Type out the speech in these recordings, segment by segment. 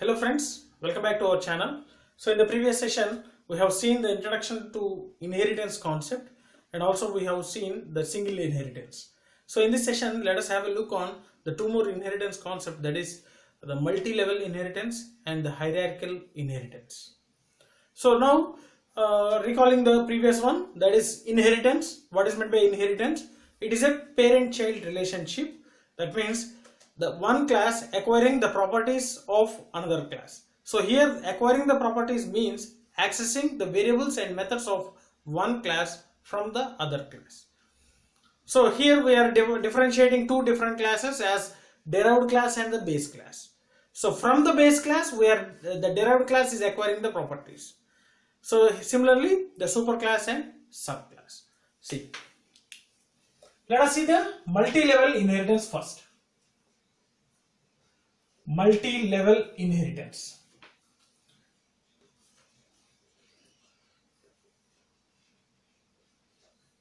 Hello friends, welcome back to our channel. So in the previous session, we have seen the introduction to inheritance concept and also we have seen the single inheritance. So in this session, let us have a look on the two more inheritance concept that is the multi-level inheritance and the hierarchical inheritance. So now uh, recalling the previous one that is inheritance. What is meant by inheritance? It is a parent-child relationship. That means the one class acquiring the properties of another class. So here acquiring the properties means accessing the variables and methods of one class from the other class. So here we are differentiating two different classes as derived class and the base class. So from the base class we are the derived class is acquiring the properties. So similarly the superclass and subclass. See. Let us see the multi-level inheritance first. Multi-level inheritance.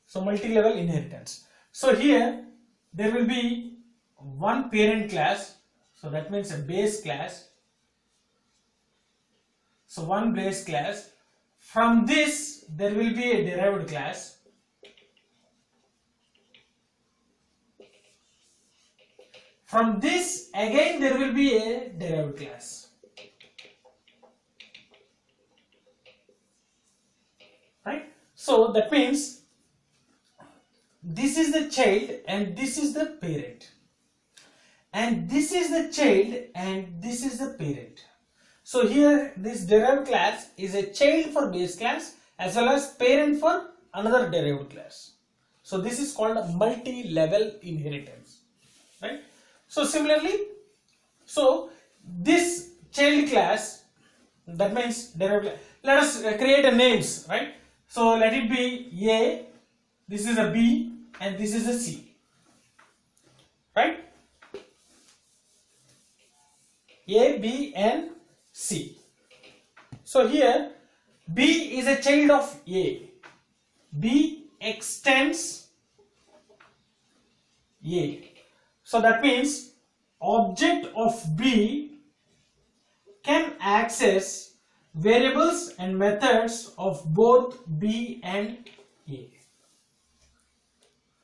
So multi-level inheritance. So here there will be one parent class. So that means a base class. So one base class. From this there will be a derived class. From this again there will be a derived class. Right? So that means this is the child and this is the parent. And this is the child and this is the parent. So here this derived class is a child for base class as well as parent for another derived class. So this is called a multi-level inheritance. Right? So similarly, so this child class, that means derived. Let us uh, create a names, right? So let it be A, this is a B, and this is a C, right? A, B, and C. So here B is a child of A. B extends A. So that means object of B can access variables and methods of both B and A.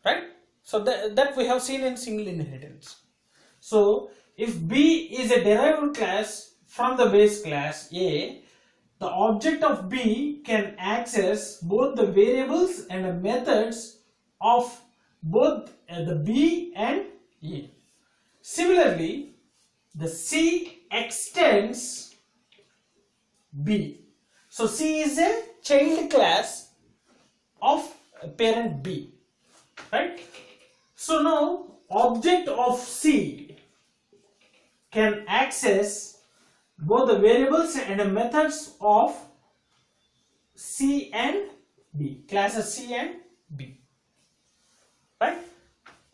Right? So that, that we have seen in single inheritance. So if B is a derived class from the base class A, the object of B can access both the variables and the methods of both uh, the B and Similarly, the C extends B. So C is a child class of parent B. Right? So now object of C can access both the variables and the methods of C and B. Classes C and B. Right?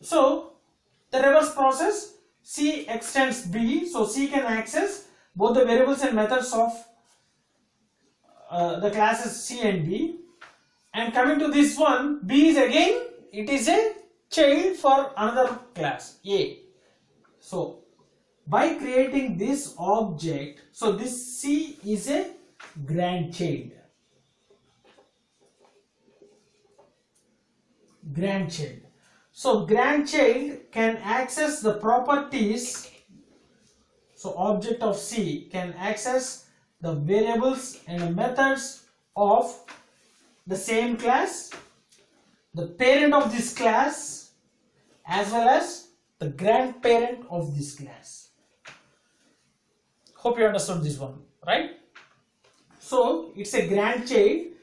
So the reverse process C extends B so C can access both the variables and methods of uh, the classes C and B. And coming to this one B is again it is a child for another class A. So by creating this object so this C is a grandchild. Grandchild so grandchild can access the properties. So object of C can access the variables and methods of the same class, the parent of this class as well as the grandparent of this class. Hope you understood this one, right? So it's a grandchild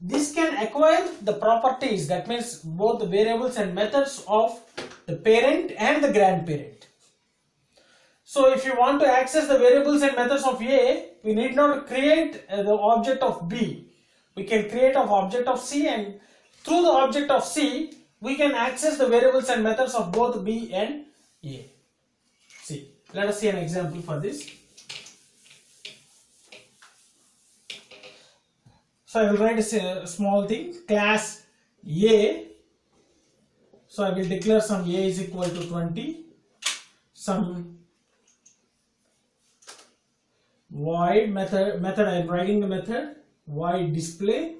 this can acquire the properties that means both the variables and methods of the parent and the grandparent. So if you want to access the variables and methods of A, we need not create uh, the object of B. We can create of object of C and through the object of C, we can access the variables and methods of both B and A. See, let us see an example for this. So I will write a small thing class A. So I will declare some A is equal to 20, some void method method I'm writing the method void display.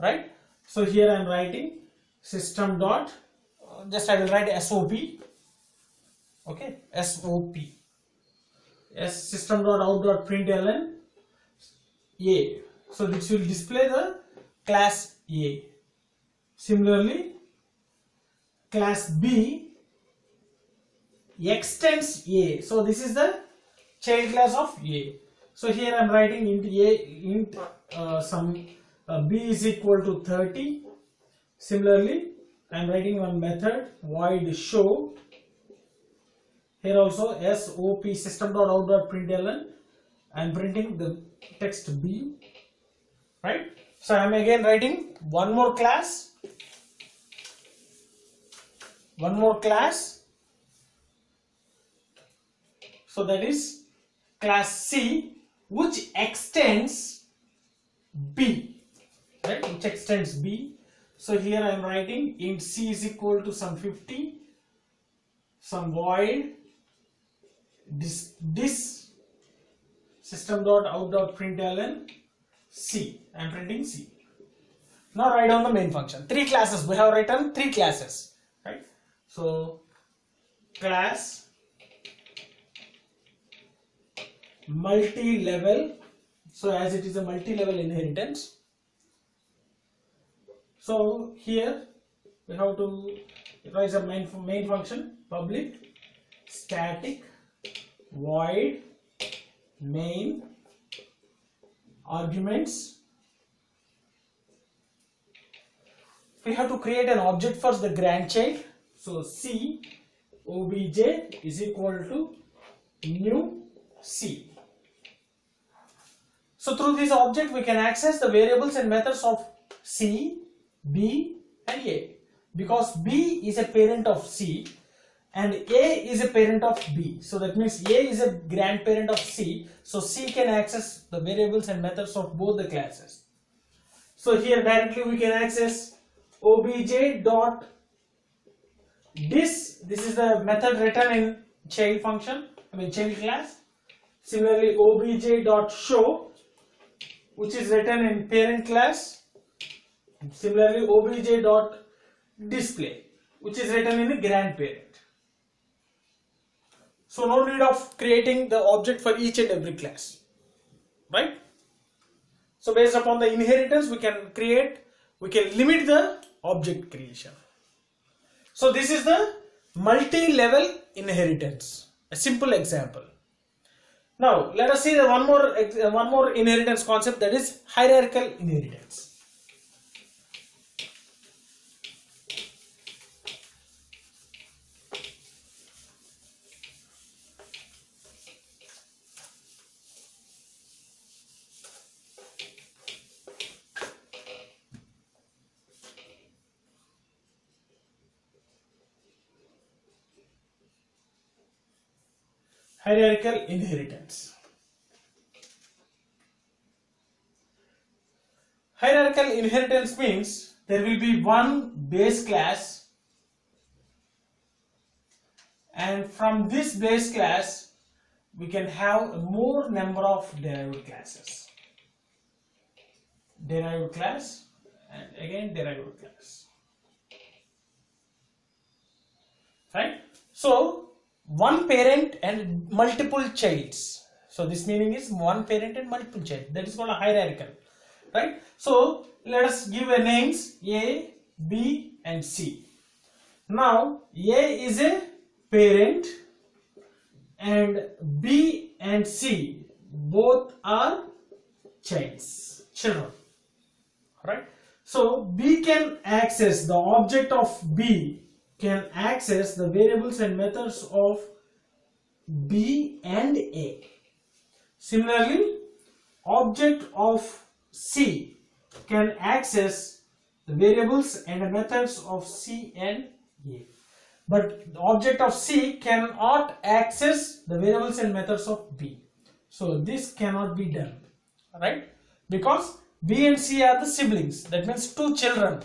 Right? So here I'm writing system dot uh, just I will write SOP okay? SOP s system dot out dot println a. So this will display the class A. Similarly class B extends A. So this is the child class of A. So here I am writing int A int uh, some uh, B is equal to 30 similarly I am writing one method void show. Here also sop system dot out dot println I am printing the text B right? So I am again writing one more class. One more class. So that is class C which extends B right? Which extends B. So here I am writing int C is equal to some 50 some void this this system dot out dot println C. I am printing C. Now write down the main function. Three classes. We have written three classes right? So class multi-level. So as it is a multi-level inheritance. So here we have to write a main, main function. Public static void main arguments. We have to create an object for the grandchild so c obj is equal to new c. So through this object we can access the variables and methods of c b and a. Because b is a parent of c and A is a parent of B. So that means A is a grandparent of C. So C can access the variables and methods of both the classes. So here directly we can access obj dot this. This is the method written in child function. I mean child class. Similarly obj dot show which is written in parent class. Similarly obj dot display which is written in the grandparent. So no need of creating the object for each and every class, right? So based upon the inheritance, we can create, we can limit the object creation. So this is the multi-level inheritance, a simple example. Now let us see the one more one more inheritance concept that is hierarchical inheritance. Hierarchical inheritance. Hierarchical inheritance means there will be one base class and from this base class we can have more number of derived classes. Derived class and again derived class. Right? So one parent and multiple childs. So this meaning is one parent and multiple child. That is called a hierarchical, right? So let us give a names A, B, and C. Now A is a parent and B and C both are childs, children, right? So B can access the object of B can access the variables and methods of B and A. Similarly, object of C can access the variables and methods of C and A. But the object of C cannot access the variables and methods of B. So this cannot be done, right? Because B and C are the siblings. That means two children.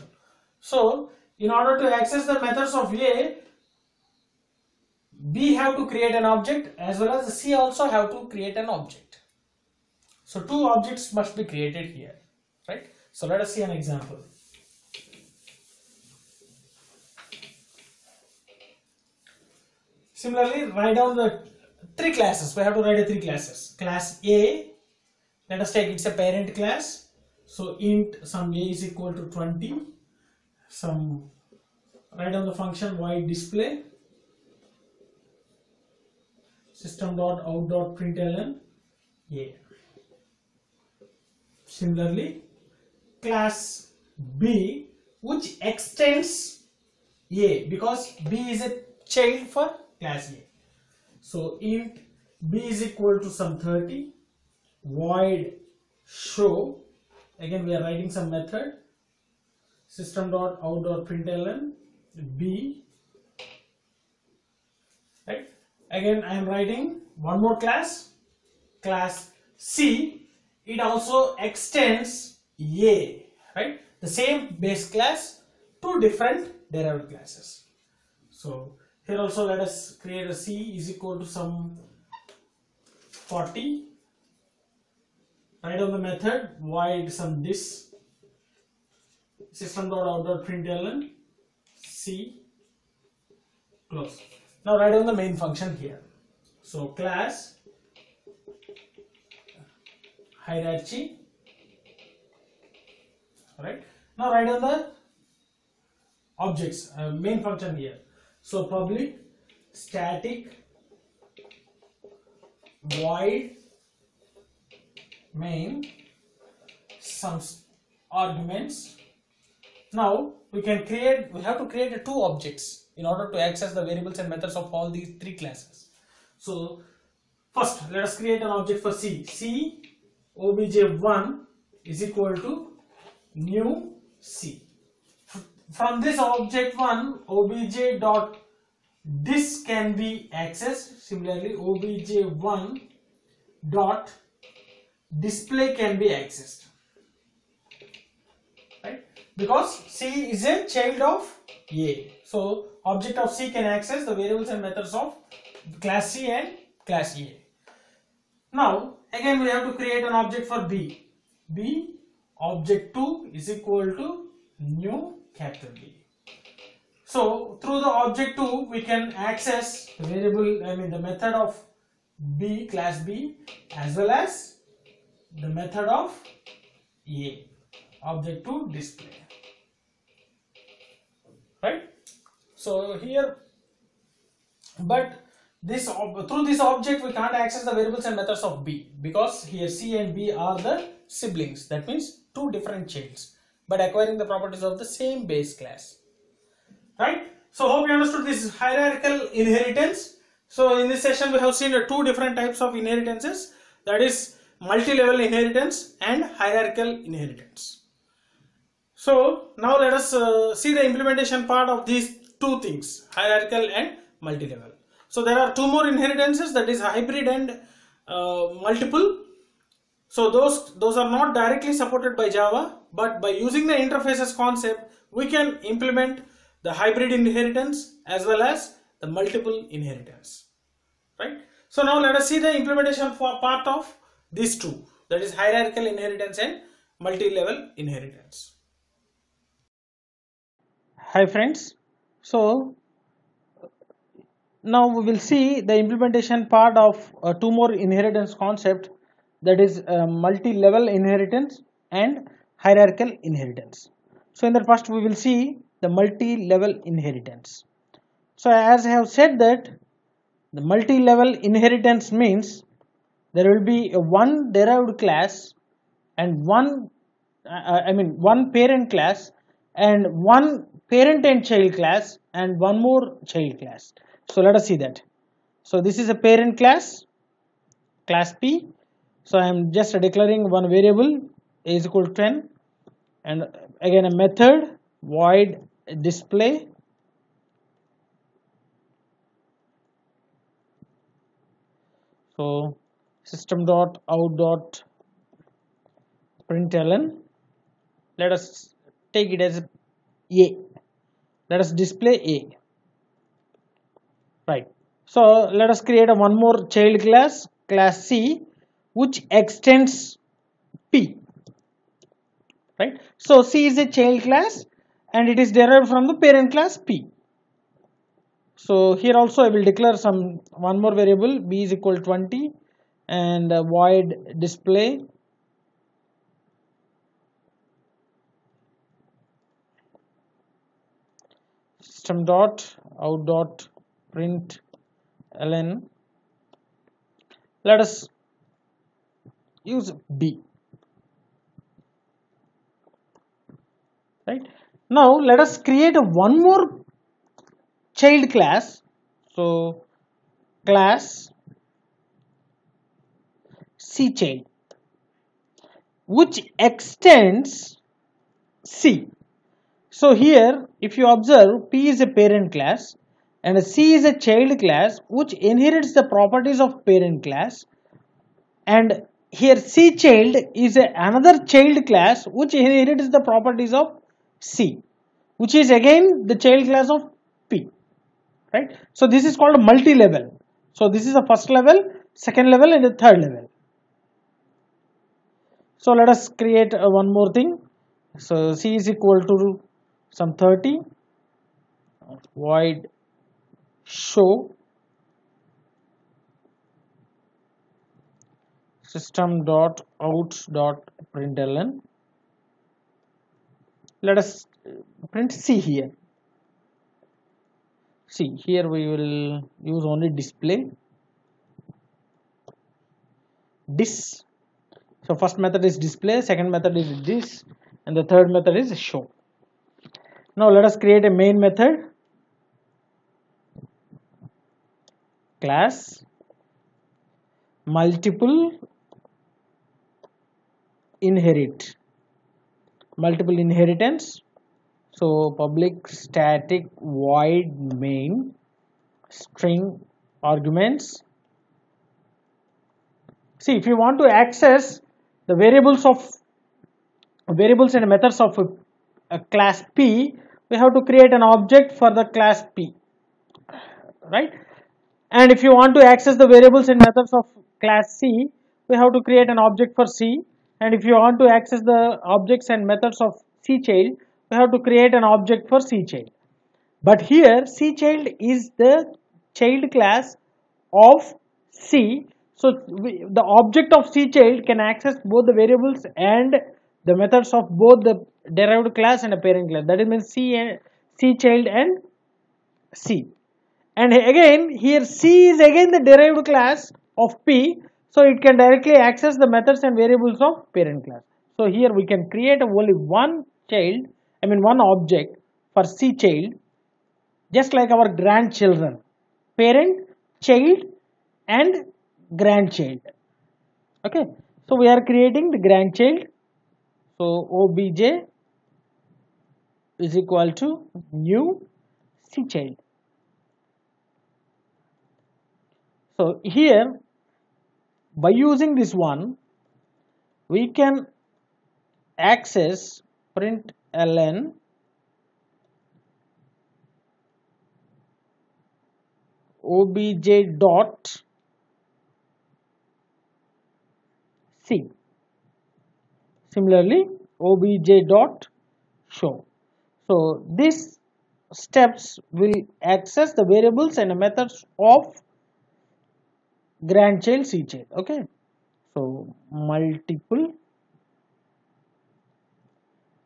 So in order to access the methods of A, B have to create an object as well as C also have to create an object. So two objects must be created here, right? So let us see an example. Similarly, write down the three classes. We have to write the three classes. Class A, let us take it's a parent class. So int some A is equal to 20. Some write on the function void display system dot out dot println A. Similarly, class B which extends A because B is a child for class A. So int B is equal to some 30 void show again we are writing some method system dot out dot println B right? Again I am writing one more class class C. It also extends A right? The same base class two different derived classes. So here also let us create a C is equal to some 40 write down the method void some this system dot out dot println C. Close. Now write down the main function here. So class hierarchy right? Now write down the objects uh, main function here. So public static void main some arguments now we can create we have to create two objects in order to access the variables and methods of all these three classes. So first let us create an object for c. C obj1 is equal to new c. From this object one obj dot this can be accessed. Similarly obj1 dot display can be accessed because c is a child of a. So object of c can access the variables and methods of class c and class a. Now again we have to create an object for b. B object 2 is equal to new capital B. So through the object 2 we can access the variable I mean the method of B class B as well as the method of A. Object to display right? So here but this through this object we can't access the variables and methods of B because here C and B are the siblings. That means two different chains but acquiring the properties of the same base class. Right? So hope you understood this hierarchical inheritance. So in this session we have seen two different types of inheritances. That is multi-level inheritance and hierarchical inheritance so now let us uh, see the implementation part of these two things hierarchical and multi-level. So there are two more inheritances that is hybrid and uh, multiple. So those those are not directly supported by java but by using the interfaces concept we can implement the hybrid inheritance as well as the multiple inheritance. Right? So now let us see the implementation for part of these two that is hierarchical inheritance and multi-level inheritance hi friends. So now we will see the implementation part of uh, two more inheritance concept that is uh, multi-level inheritance and hierarchical inheritance. So in the first we will see the multi-level inheritance. So as i have said that the multi-level inheritance means there will be one derived class and one uh, I mean one parent class and one parent and child class and one more child class. So let us see that. So this is a parent class class p. So I am just declaring one variable is equal to 10 and again a method void display. So system dot out dot println. Let us take it as a let us display a. Right. So let us create a one more child class class c which extends p. Right. So c is a child class and it is derived from the parent class p. So here also I will declare some one more variable b is equal 20 and uh, void display system dot out dot print ln. Let us use b. Right? Now let us create one more child class. So class c child which extends c so here if you observe p is a parent class and c is a child class which inherits the properties of parent class. And here c child is a, another child class which inherits the properties of c which is again the child class of p right? So this is called a multi-level. So this is the first level second level and the third level. So let us create uh, one more thing. So c is equal to some 30 void show system dot out dot println. Let us print c here. See here we will use only display. This so first method is display second method is this and the third method is show now let us create a main method. Class multiple inherit. Multiple inheritance. So public static void main string arguments. See if you want to access the variables of variables and methods of a, a class p we have to create an object for the class p right? And if you want to access the variables and methods of class c we have to create an object for c. And if you want to access the objects and methods of c child we have to create an object for c child. But here c child is the child class of c. So we, the object of c child can access both the variables and the methods of both the derived class and a parent class. That means c and c child and c. And again here c is again the derived class of p. So it can directly access the methods and variables of parent class. So here we can create only one child i mean one object for c child just like our grandchildren. Parent child and grandchild. Okay. So we are creating the grandchild so obj is equal to new c child. So here by using this one we can access print ln obj dot c similarly obj dot show. So these steps will access the variables and methods of grandchild c okay? So multiple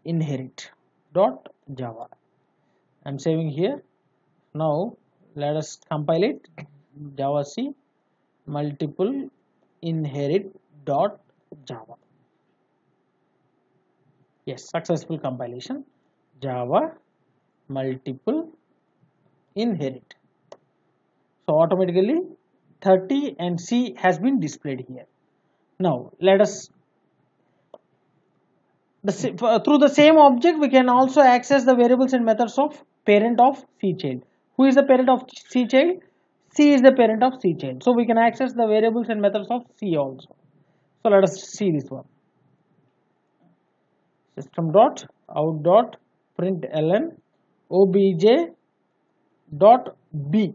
inherit dot java. I'm saving here. Now let us compile it. Java c multiple inherit dot java yes successful compilation java multiple inherit. So automatically 30 and c has been displayed here. Now let us the, through the same object we can also access the variables and methods of parent of c child. Who is the parent of c child? C is the parent of c child. So we can access the variables and methods of c also. So let us see this one system dot out dot print ln obj dot b.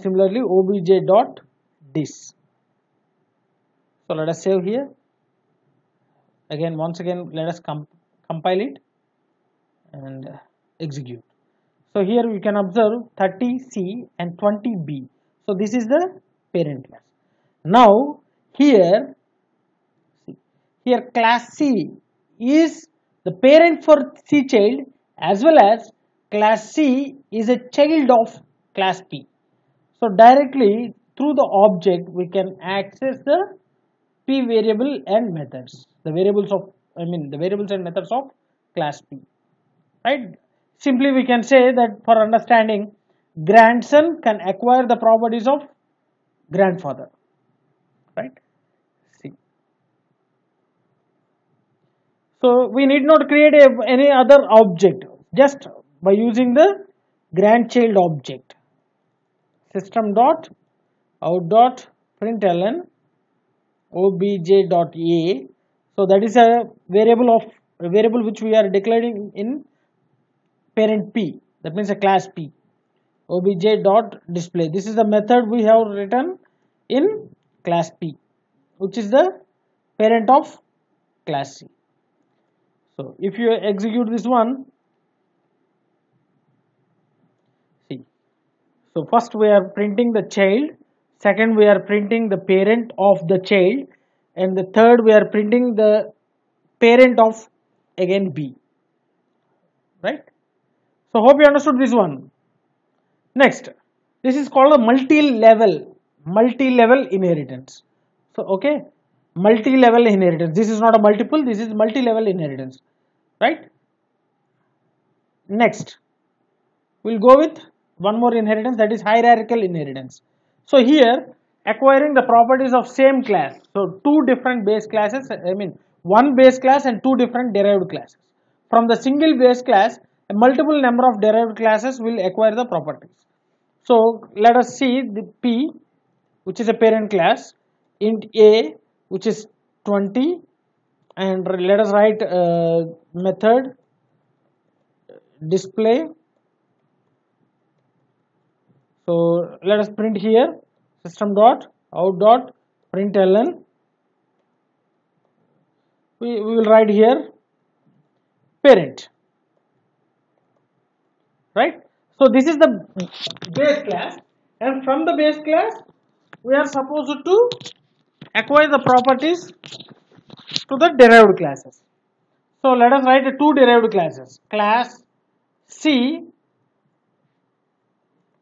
Similarly obj dot dis. So let us save here. Again once again let us com compile it and execute. So here we can observe 30c and 20b so this is the parent class. Now here see, here class c is the parent for c child as well as class c is a child of class p. So directly through the object we can access the p variable and methods. The variables of i mean the variables and methods of class p. Right? Simply we can say that for understanding grandson can acquire the properties of grandfather. Right see so we need not create a, any other object. Just by using the grandchild object. System dot out dot println obj dot a. So that is a variable of a variable which we are declaring in parent p. That means a class p. obj dot display. This is the method we have written in class p which is the parent of class c so if you execute this one see. So first we are printing the child second we are printing the parent of the child and the third we are printing the parent of again b. Right? So hope you understood this one. Next this is called a multi-level multi-level inheritance. So okay multi-level inheritance. This is not a multiple this is multi-level inheritance. Right? Next we'll go with one more inheritance that is hierarchical inheritance. So here acquiring the properties of same class. So two different base classes i mean one base class and two different derived classes. From the single base class a multiple number of derived classes will acquire the properties. So let us see the p which is a parent class int a which is 20 and let us write uh, method display. So let us print here system dot out dot println. We, we will write here parent. Right? So this is the base class. And from the base class we are supposed to acquire the properties to the derived classes. So let us write two derived classes. Class c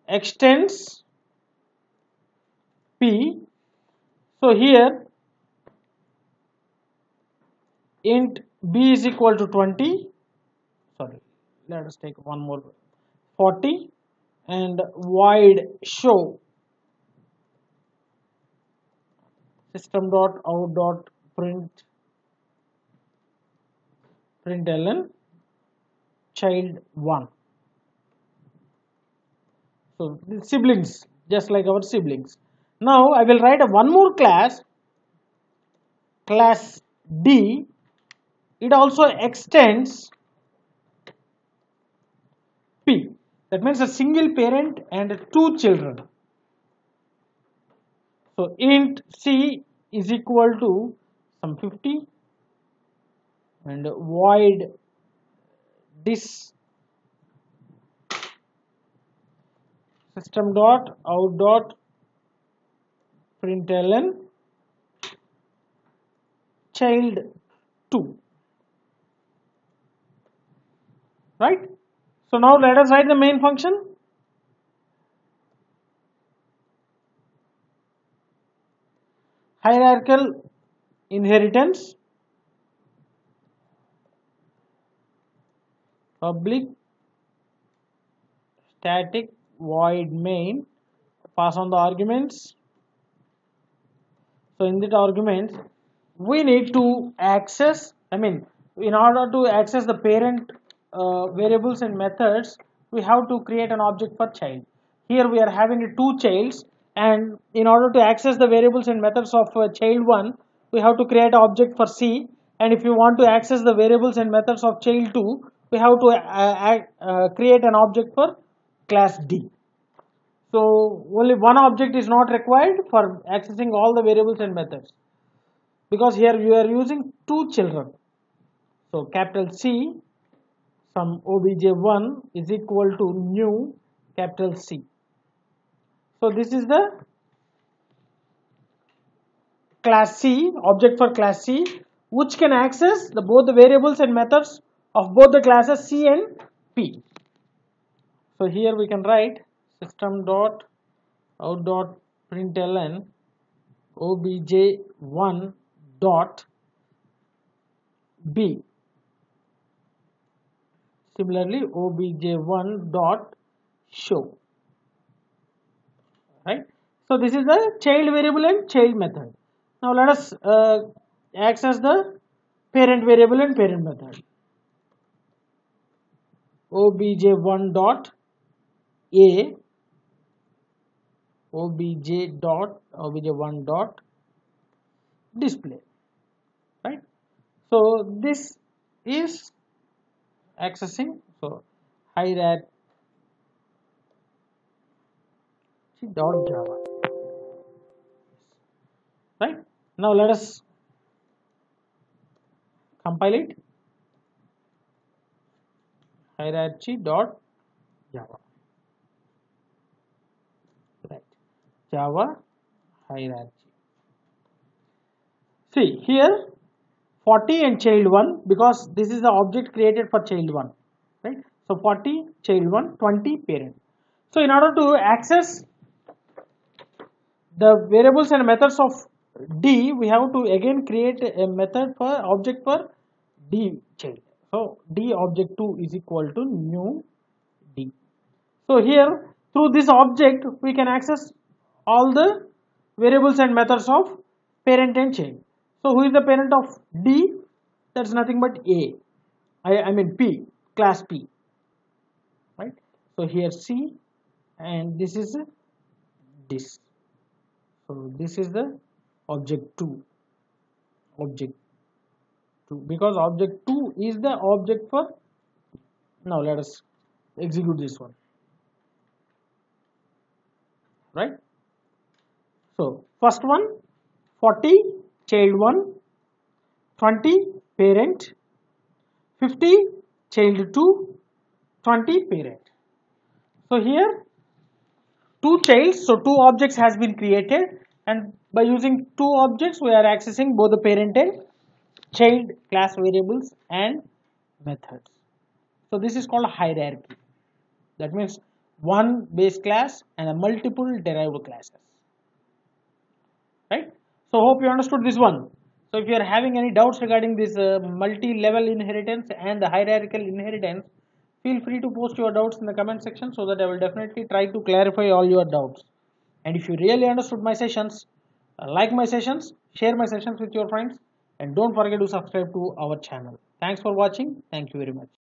extends p. So here int b is equal to 20 sorry let us take one more. 40 and void show system dot out dot print println child 1 so siblings just like our siblings. Now i will write a one more class class d. It also extends p. That means a single parent and two children so int c is equal to some 50 and void this system dot out dot println child 2 right? So now let us write the main function hierarchical inheritance public static void main pass on the arguments. So in that arguments we need to access i mean in order to access the parent uh, variables and methods we have to create an object for child. Here we are having two childs and in order to access the variables and methods of uh, child 1 we have to create an object for c. And if you want to access the variables and methods of child 2 we have to uh, uh, create an object for class d. So only one object is not required for accessing all the variables and methods. Because here you are using two children. So capital C some obj1 is equal to new capital C so this is the class C object for class C which can access the both the variables and methods of both the classes C and P. So here we can write system dot out dot println obj1 dot b similarly obj1 dot show right? So this is the child variable and child method. Now let us uh, access the parent variable and parent method. Obj1 dot a obj dot obj1 dot display right? So this is accessing so hierarchy dot java. Right? Now let us compile it. Hierarchy dot java. Right. Java hierarchy. See here 40 and child 1 because this is the object created for child 1 right? So 40 child 1 20 parent. So in order to access the variables and methods of d we have to again create a method for object for d child so d object 2 is equal to new d. So here through this object we can access all the variables and methods of parent and child. So who is the parent of d? That's nothing but a. I, I mean p class p right. So here c and this is this. So this is the object 2 object 2 because object 2 is the object for now let us execute this one. Right? So first one 40 child 1 20 parent. 50 child 2 20 parent. So here two childs so two objects has been created and by using two objects we are accessing both the parent and child class variables and methods. So this is called hierarchy. That means one base class and a multiple derived classes. Right? So hope you understood this one. So if you are having any doubts regarding this uh, multi-level inheritance and the hierarchical inheritance, feel free to post your doubts in the comment section so that I will definitely try to clarify all your doubts. And if you really understood my sessions, uh, like my sessions, share my sessions with your friends. And don't forget to subscribe to our channel. Thanks for watching. Thank you very much